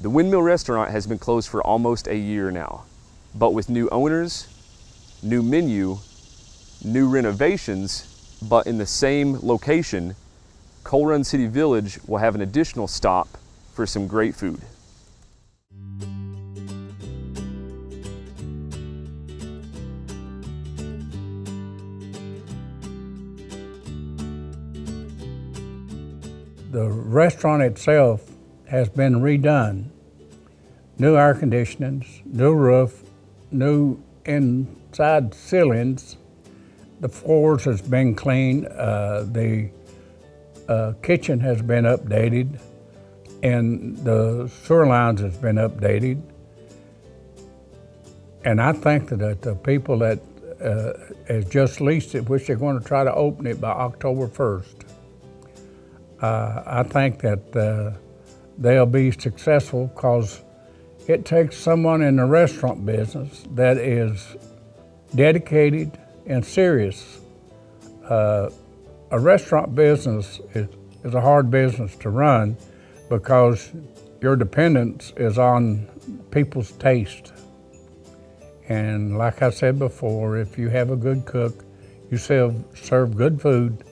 The Windmill Restaurant has been closed for almost a year now, but with new owners, new menu, new renovations, but in the same location, Coal Run City Village will have an additional stop for some great food. The restaurant itself has been redone. New air conditionings, new roof, new inside ceilings. The floors has been cleaned. Uh, the uh, kitchen has been updated, and the sewer lines has been updated. And I think that the people that uh, has just leased it, which they're going to try to open it by October 1st, uh, I think that uh, they'll be successful because it takes someone in the restaurant business that is dedicated and serious. Uh, a restaurant business is, is a hard business to run because your dependence is on people's taste. And like I said before, if you have a good cook, you serve, serve good food,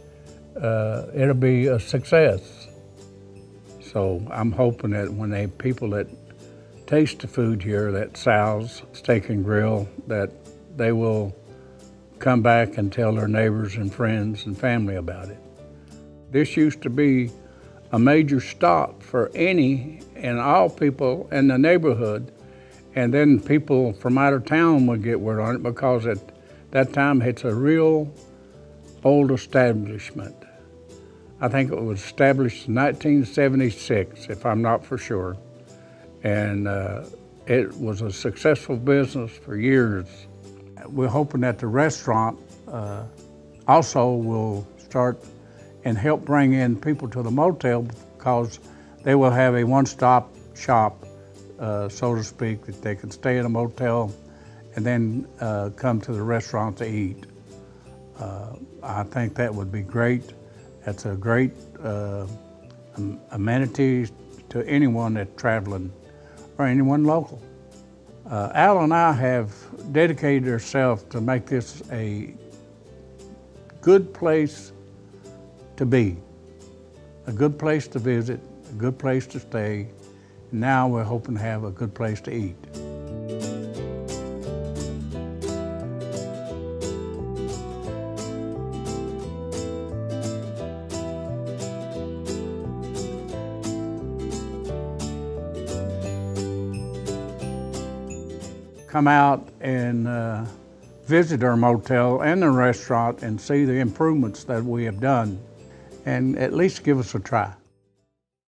uh, it'll be a success. So I'm hoping that when they people that taste the food here, that Sal's Steak and Grill, that they will come back and tell their neighbors and friends and family about it. This used to be a major stop for any and all people in the neighborhood. And then people from out of town would get word on it because at that time it's a real old establishment. I think it was established in 1976, if I'm not for sure. And uh, it was a successful business for years. We're hoping that the restaurant uh, also will start and help bring in people to the motel because they will have a one-stop shop, uh, so to speak, that they can stay in a motel and then uh, come to the restaurant to eat. Uh, I think that would be great. That's a great uh, amenity to anyone that's traveling or anyone local. Uh, Al and I have dedicated ourselves to make this a good place to be, a good place to visit, a good place to stay. Now we're hoping to have a good place to eat. Come out and uh, visit our motel and the restaurant and see the improvements that we have done and at least give us a try.